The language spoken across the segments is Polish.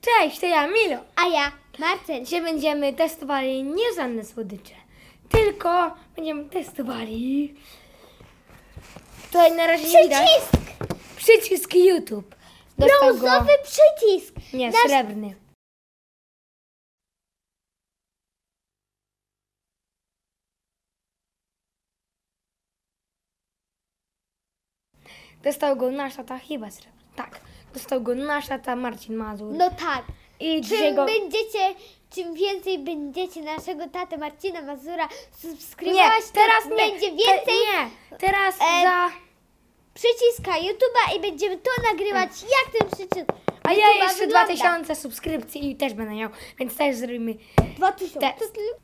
Cześć, to ja Milo. A ja, Marcel. Dzisiaj będziemy testowali nie żadne słodycze, tylko będziemy testowali. Tutaj na razie nie widać. Przycisk! Przycisk YouTube. Dostał go. Brązowy przycisk! Nie, srebrny. Dostał go nasz tata, chyba srebrny. Dostał go nasz tata Marcin Mazur. No tak. I Czym go... będziecie, czym więcej będziecie naszego tatę Marcina Mazura Nie, subskrybować, teraz to nie. będzie Te, więcej nie, teraz E, za... przyciska YouTube'a i będziemy to nagrywać, jak ten przycisk A ja jeszcze wygląda. 2000 subskrypcji i też będę miał, więc też zrobimy 2000. Te- To tyle-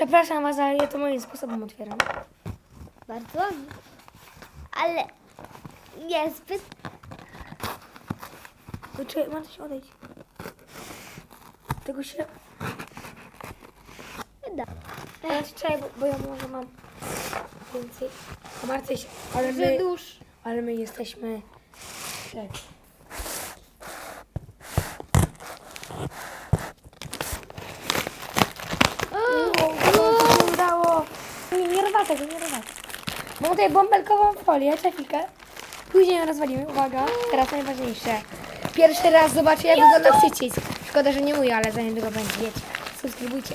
Przepraszam was, ale ja to moim sposobem otwieram. Bardzo ładnie. Ale niezbyt. Poczekaj, Marta się odejdź. Tego się... Da. Teraz czekaj, bo, bo ja może mam więcej. Się... Ale Że my... Ale my jesteśmy... Tak. O, to się udało. Nie, nie rwaj tego, nie rwaj. Mam tutaj bąbelkową folię, czefikę. Później ją rozwalimy. Uwaga, teraz najważniejsze. Pierwszy raz zobaczę, jak wygląda przycisk. Szkoda, że nie mój, ale za niedługo będzie, wiecie. Subskrybujcie.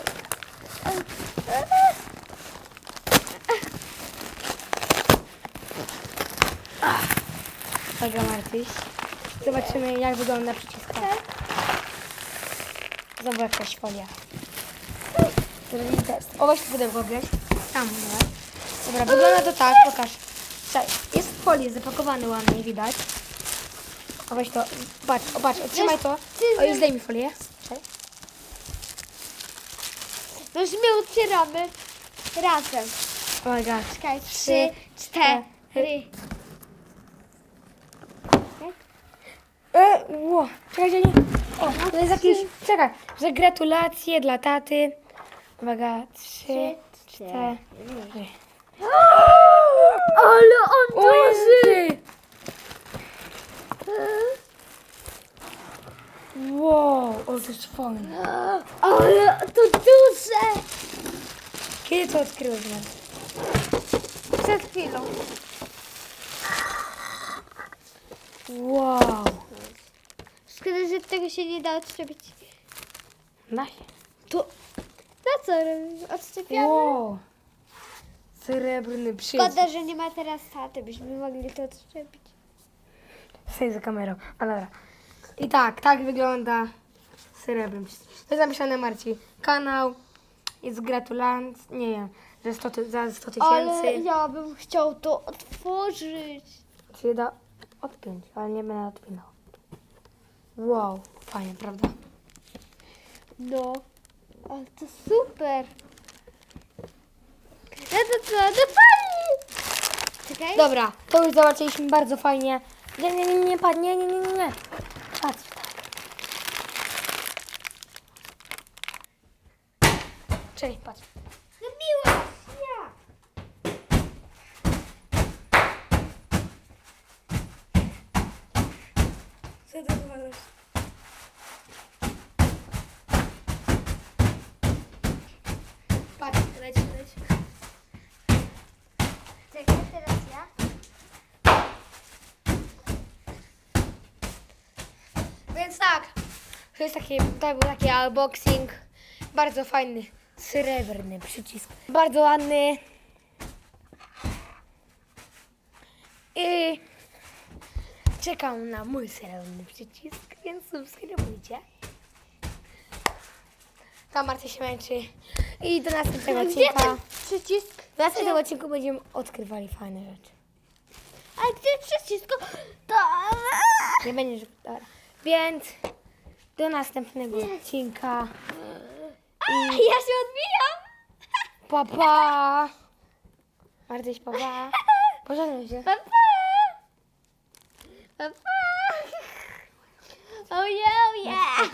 Uwaga, Martyś. Zobaczymy, jak wygląda przycisk. Znowu jakaś folia. Zrobimy test. O, weź tu pudełko bierz. Tam, dobra. Dobra, wygląda to tak, pokaż. Czekaj, Jest w folii zapakowany ładnie, widać. O, weź to, patrz, o, patrz, otrzymaj to. O, i zdejmij folię. Czekaj. No już my otwieramy razem. Uwaga. Czekaj, trzy, cztery. E, ło, czekajcie, nie. O, to jest jakiś, czekaj, że gratulacje dla taty. Uwaga, trzy, cztery. Ale on duży! Jezu. Wow, o, to jest fajne. Ale to duże! Kiedy to odkryłeś? Przed chwilą. Wow. Szkoda, że tego się nie da odczepić. Da się. To na co? Odczepiamy? Wow. Srebrny przycisk. Szkoda, że nie ma teraz taty, byśmy mogli to odczepić. Stoi za kamerą. A dobra. I tak, tak wygląda srebrny przycisk. To jest napisane Marci. Kanał jest gratulant. Nie wiem, że 100, ty- za 100 Ale tysięcy. ja bym chciał to otworzyć. Się da odpiąć, ale nie będę odpinał. Wow, fajnie, prawda? No, ale to super. No to co, do pani! Czekaj. Dobra, to już zobaczyliśmy bardzo fajnie. Nie, nie, nie, nie, nie, nie, nie, nie, nie. Patrz, tak. Cześć, patrz. Zrobiłam ja. Co to? Patrz, leci, leci. Czekaj, teraz ja. Więc tak, to jest taki, to był taki unboxing. Bardzo fajny, srebrny przycisk. Bardzo ładny. I czekam na mój srebrny przycisk, więc subskrybujcie. Tam Marta się męczy. I do następnego Gdzie odcinka. ten przycisk? W następnym odcinku będziemy odkrywali fajne rzeczy. A gdzie przycisk? To... Nie będziesz. Dobra. Więc do następnego odcinka. A, ja się odbijam. Pa, pa. Martyś, pa, pa. Pożegnaj się. Pa, pa. Pa, pa. Oh yeah, oh yeah.